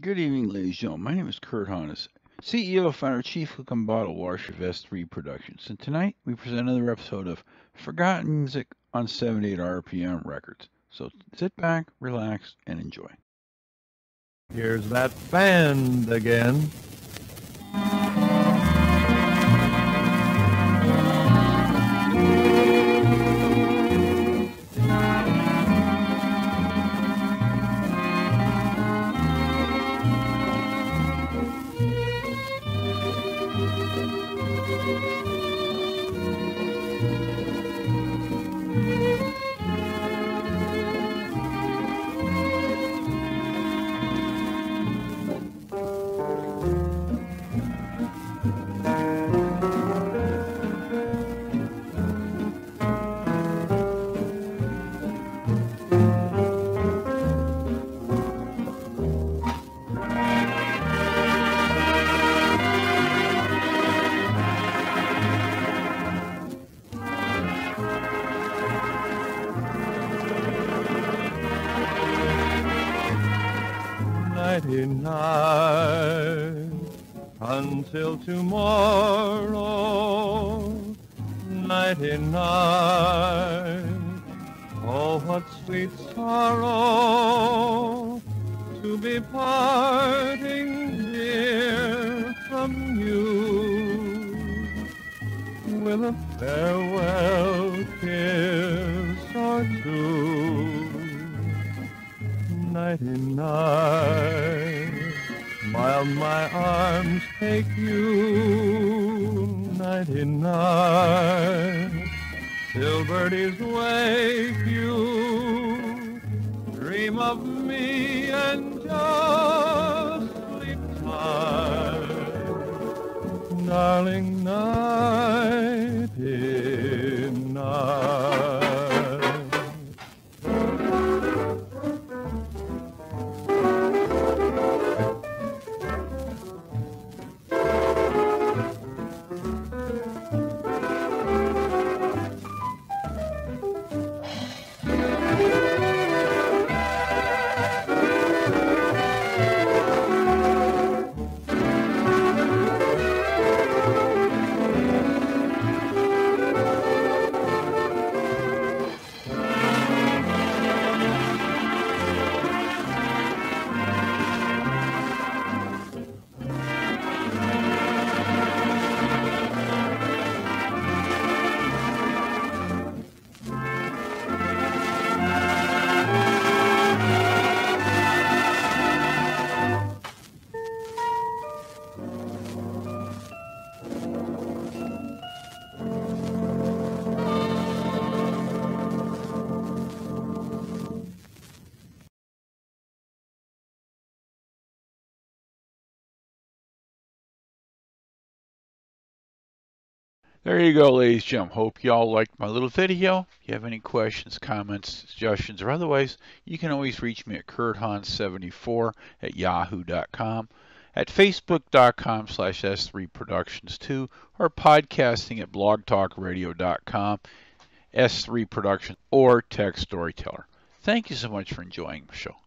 Good evening, ladies and gentlemen. My name is Curt Hahn, CEO, founder, chief and bottle washer of S3 Productions. And tonight we present another episode of Forgotten Music on 78 RPM Records. So sit back, relax, and enjoy. Here's that band again. thank you. Night until tomorrow. Nighty night. Oh, what sweet sorrow to be parting, dear, from you with a farewell kiss or two nighty night. While my arms take you night nighty night. Till birdies wake you, dream of me and just sleep tight. Darling, nighty night. There you go, ladies and gentlemen. Hope y'all liked my little video. If you have any questions, comments, suggestions, or otherwise, you can always reach me at curthahn74 at yahoo.com, at facebook.com slash s3productions2, or podcasting at blogtalkradio.com, S3 Productions, or Tech Storyteller. Thank you so much for enjoying the show.